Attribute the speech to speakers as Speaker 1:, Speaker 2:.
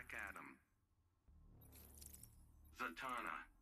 Speaker 1: Black Adam. Zatanna.